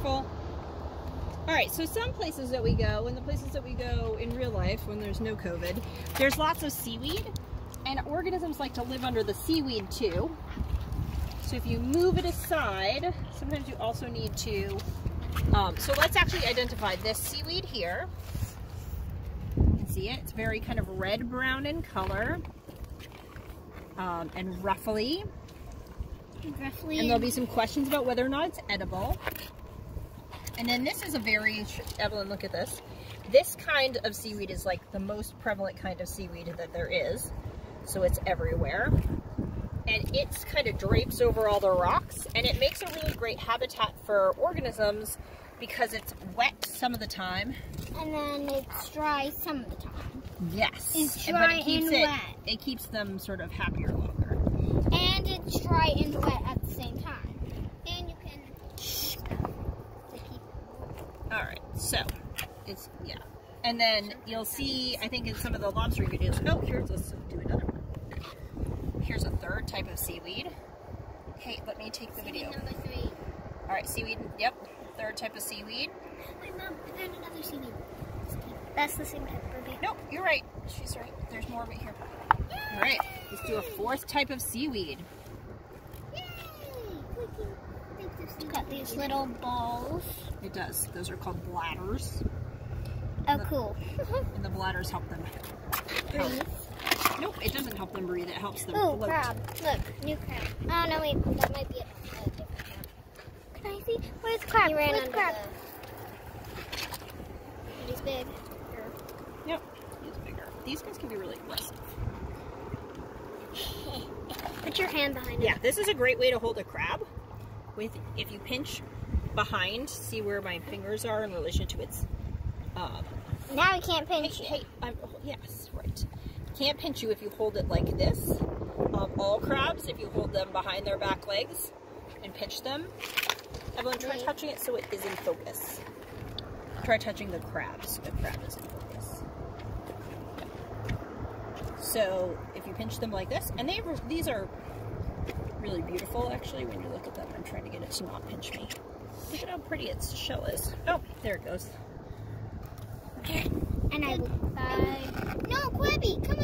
careful. All right, so some places that we go, and the places that we go in real life when there's no COVID, there's lots of seaweed, and organisms like to live under the seaweed too. So if you move it aside, sometimes you also need to, um, so let's actually identify this seaweed here. You can see it, it's very kind of red-brown in color, um, and ruffly. Roughly. And there'll be some questions about whether or not it's edible. And then this is a very, Evelyn, look at this. This kind of seaweed is like the most prevalent kind of seaweed that there is. So it's everywhere. And it's kind of drapes over all the rocks and it makes a really great habitat for organisms because it's wet some of the time. And then it's dry some of the time. Yes. It's but dry it keeps and it, wet. It keeps them sort of happier longer. And it's dry and wet at the same time. And you can to keep All right, so it's yeah, and then you'll see. I think in some of the lobster videos. Oh, here's let's do another one. Here's a third type of seaweed. Hey, let me take the video. number three. All right, seaweed. Yep, third type of seaweed. Wait, Mom, I found another seaweed. That's the same type, Ruby. Nope, you're right. She's right. There's more of it here. All right, let's do a fourth type of seaweed. It's got these little balls. It does. Those are called bladders, Oh, cool. and the bladders help them. Breathe. Nope, it doesn't help them breathe. It helps them Oh, float. crab. Look, new crab. Oh, no, wait. That might be a, a different crab. Can I see? Where's crab? He ran Where's under crab? the... He's big. Yep, he's bigger. These guys can be really aggressive. Put your hand behind it. Yeah, this is a great way to hold a crab. With if you pinch behind, see where my fingers are in relation to its. Um. Now we can't hey, pinch you. hey, I'm, yes, right. Can't pinch you if you hold it like this. Um, all crabs, if you hold them behind their back legs and pinch them. Evelyn, try Wait. touching it so it is in focus. Try touching the crabs. so the crab is in focus. So if you pinch them like this, and they these are really beautiful actually when you look at them. I'm trying to get it to not pinch me. Look at how pretty its shell is. Oh, there it goes. Okay. And I will. Bye. No, Quibby, come me.